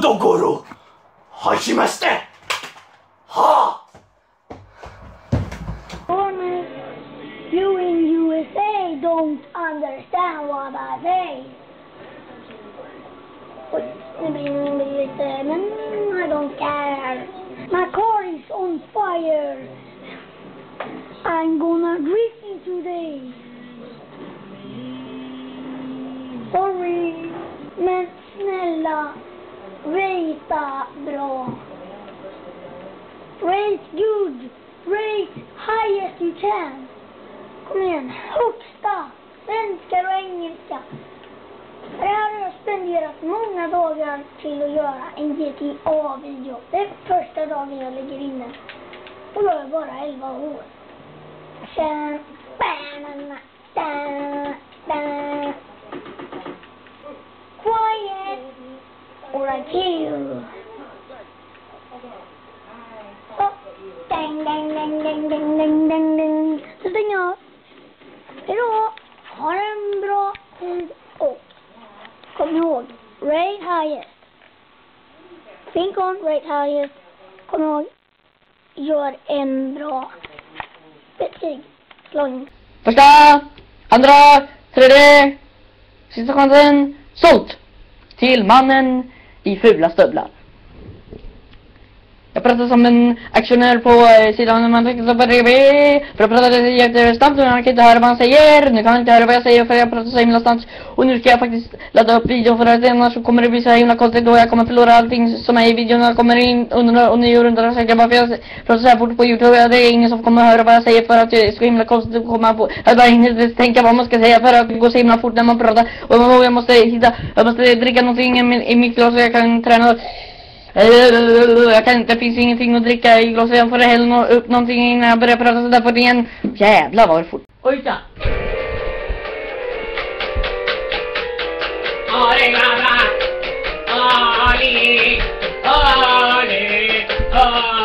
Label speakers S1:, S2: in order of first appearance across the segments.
S1: お
S2: ぼところはしましてはあ
S3: Honest, you in USA don't understand what I say. Oj, det blir lite, men I don't care. My car is on fire. I'm gonna drifting today. Sorry, men snälla, Rita bra. Rate good. Rate highest you can. Kom igen, högsta. Svenska och engelska. Det här har jag spenderat många dagar till att göra en GTA-video. Det är första dagen jag lägger in den. Och jag är bara 11 år. Tja, or I kill you. Oh, ding, ding, ding, ding, ding, ding, ding, ding. 선생님, 이거 바람으로 오. Come on, rate highest. Think on rate highest. Kom ihåg, gör en bra betygslång.
S4: Första, andra, tredje, sista chansen, sålt! Till mannen i fula stövlar. Jag pratar som en aktionär på eh, sidan när man trycker så på TV. För jag pratar jättesnabbt och man kan inte höra vad han säger. Nu kan han inte höra vad jag säger för jag pratar så himla snabbt. Och nu ska jag faktiskt ladda upp videon för att annars så kommer det bli så himla konstigt Då jag kommer förlora allting som är i videon. Jag kommer in undra, och ni undrar säkert varför jag pratar så här fort på Youtube. Ja, Det är ingen som kommer höra vad jag säger för att det är så himla konstigt att komma på. Jag bara hinner inte tänka vad man ska säga för att det går så himla fort när man pratar. Och jag måste hitta, jag måste dricka någonting i, min- i mitt glas så jag kan träna. Jag kan inte, det finns ingenting att dricka i glaset. Jag får hälla upp någonting innan jag börjar prata sådär på det igen. Jävlar vad fort. Oj då.
S2: Ali Ali! Ali! Ali!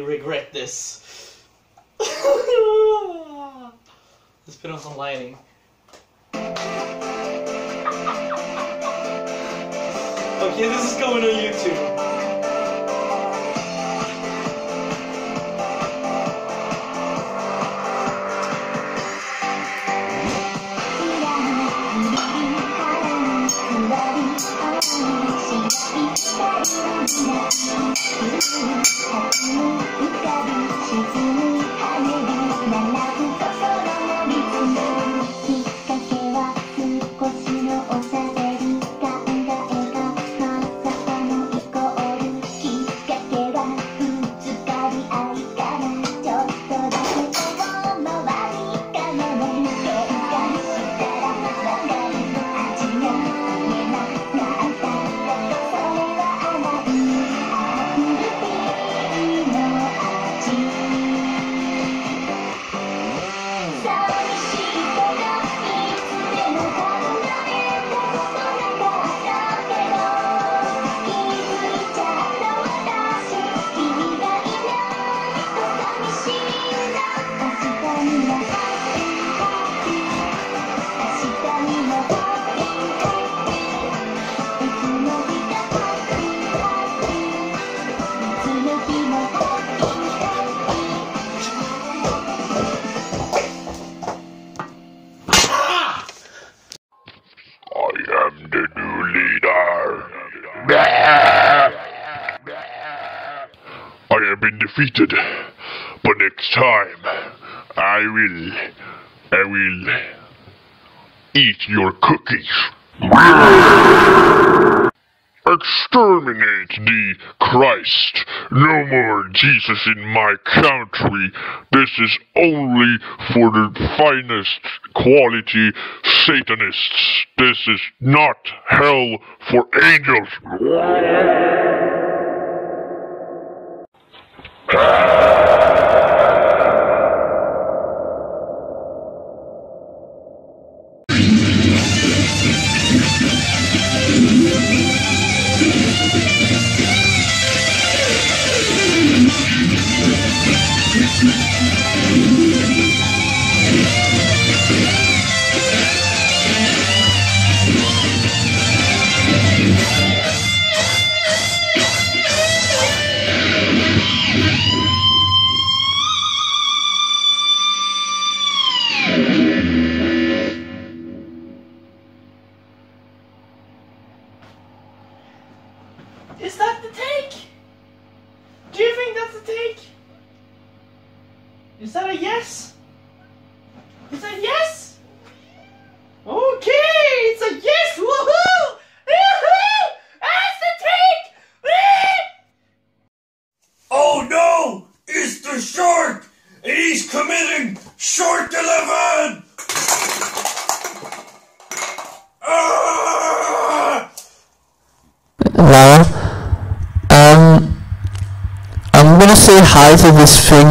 S5: Already regret this. Let's put on some lighting. Okay, this is going on YouTube.
S6: I defeated, but next time I will, I will eat your cookies. Exterminate the Christ. No more Jesus in my country. This is only for the finest quality Satanists. This is not hell for angels.
S5: Take? Take? Is that a yes? Is that a yes? Okay, it's a yes! Woohoo! Woohoo! That's the take! Woo!
S7: Oh no! It's the shark! And he's committing shark eleven! Ah!
S3: Lara, um, I'm hi to this thing,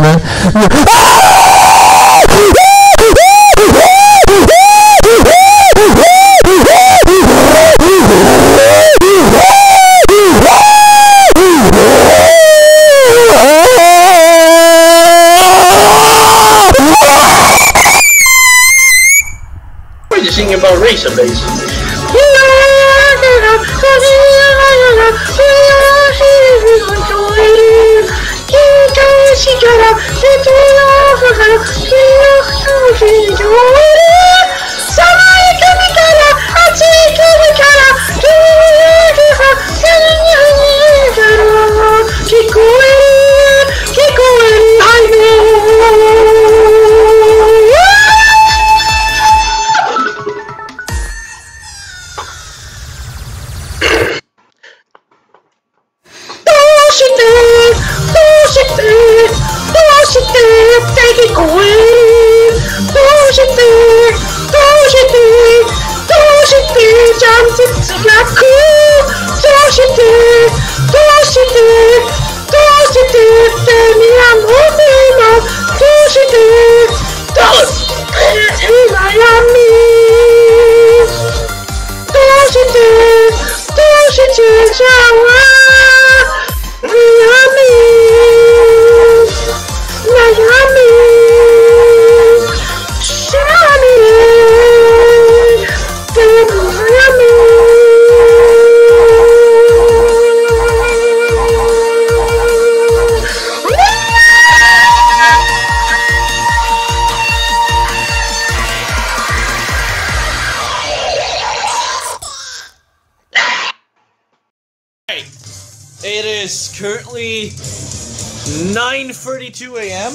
S5: 9:32 a.m.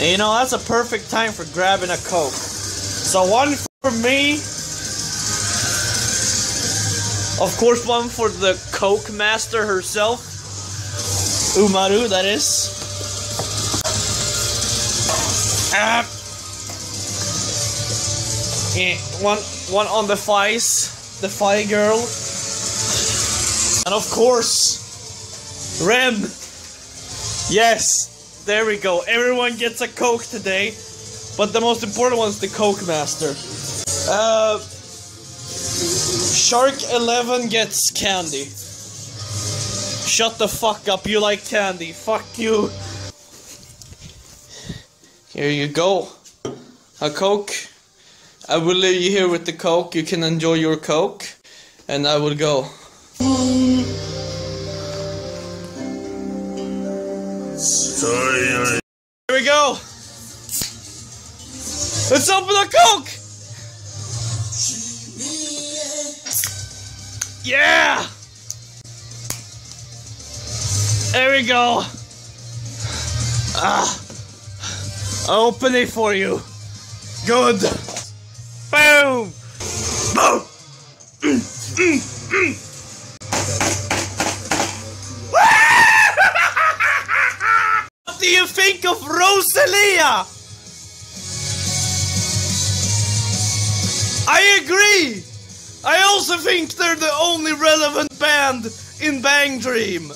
S5: And you know that's a perfect time for grabbing a coke. So one for me. Of course, one for the coke master herself, Umaru. That is. Ah. Eh, one, one on the Fies, the Fi girl, and of course, Rem. Yes, there we go. Everyone gets a Coke today, but the most important one's the Coke Master. Uh, Shark 11 gets candy. Shut the fuck up, you like candy. Fuck you. Here you go. A Coke. I will leave you here with the Coke. You can enjoy your Coke. And I will go. Here we go. Let's open the Coke. Yeah. There we go. Ah. I'll open it for you. Good. Boom. Boom. Mm, mm, mm. Think of Roselia? I agree. I also think they're the only relevant band in BanG Dream.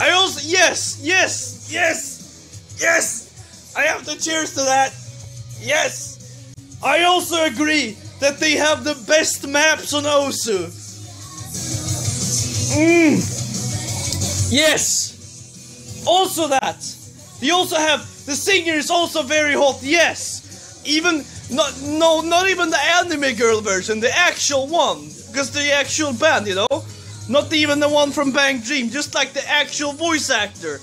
S5: I also yes, yes, yes, yes. I have to cheers to that. Yes. I also agree that they have the best maps on Osu. Mm. Yes. Also that. They also have the singer is also very hot. Yes. Even not no not even the anime girl version, the actual one, because the actual band, you know, not even the one from BanG Dream, just like the actual voice actor.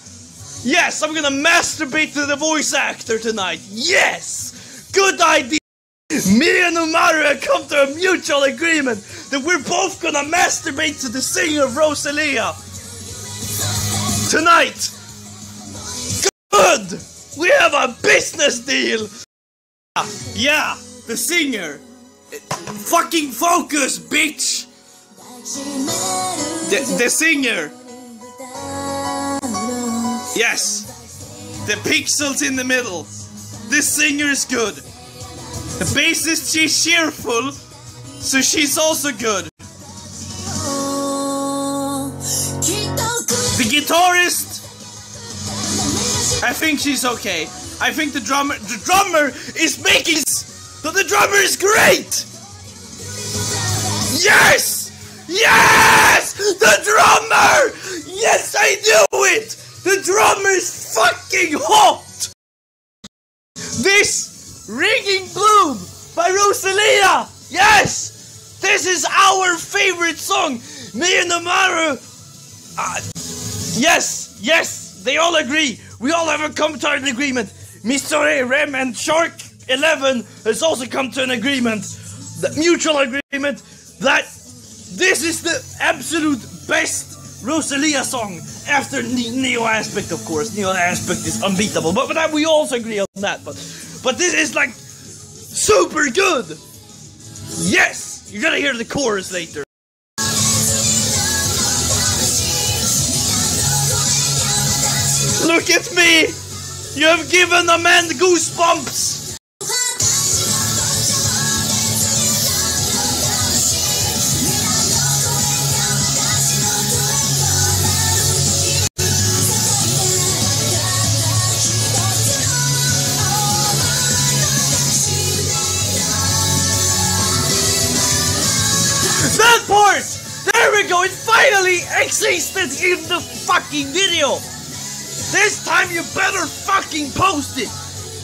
S5: Yes, I'm gonna masturbate to the voice actor tonight. Yes, good idea. Me and Umaru have come to a mutual agreement that we're both gonna masturbate to the singer of Roselia tonight. Good. We have a business deal. Ah, yeah, the singer. Fucking focus, bitch. The, the singer. Yes. The pixels in the middle. The singer is good. The bassist, she's cheerful, so she's also good. The guitarist, I think she's okay. I think the drummer, the drummer is making, s- but the drummer is great. Yes, yes, the drummer. Yes, I knew it. The drummer is fucking hot. This ringing bloom by Roselia. Yes, this is our favorite song. Me and Umaru. Uh, yes, yes, they all agree. We all have come to an agreement. Mr. A, Rem, and Shark 11 has also come to an agreement, the mutual agreement, that this is the absolute best Roselia song after Neo Aspect, of course. Neo Aspect is unbeatable, but, but we also agree on that. But, but this is like super good. Yes, you're gonna hear the chorus later. Look at me! You have given a man goosebumps! That part! There we go! It finally existed in the fucking video! This time you better fucking post it!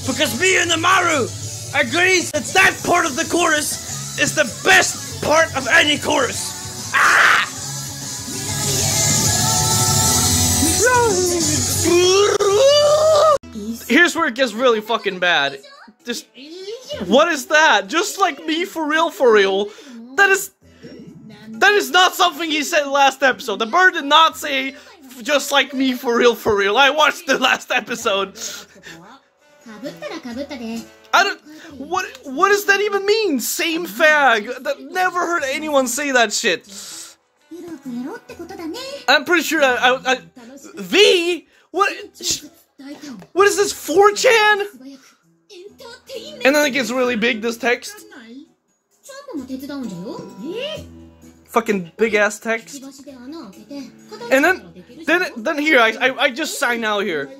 S5: Because me and Umaru agrees that that part of the chorus is the best part of any chorus! Ah! Here's where it gets really fucking bad. Just what is that? Just like me for real for real. That is That is not something he said last episode. The bird did not say "F- just like me for real, for real. I watched the last episode. I don't. What? What does that even mean? Same fag. That never heard anyone say that shit. I'm pretty sure I. I, I v. What? What is this? 4chan? And then it gets really big. This text fucking big ass text. And then, then, then here I, I, I just sign out here.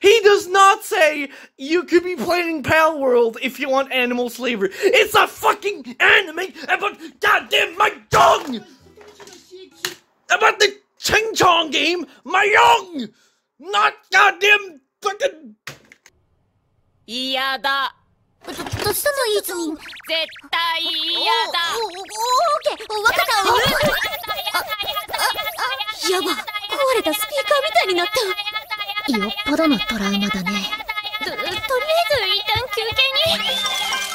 S5: He does not say you could be playing Palworld if you want animal slavery. It's a fucking anime about goddamn my dong, about the Ching Chong game, my young, not goddamn fucking.
S8: da
S2: どどうしたのイーツミン
S8: 絶対嫌だ。
S2: おおオーケーわかったやば壊れたスピーカーみたいになったよっぽどのトラウマだねととりあえず一旦休憩に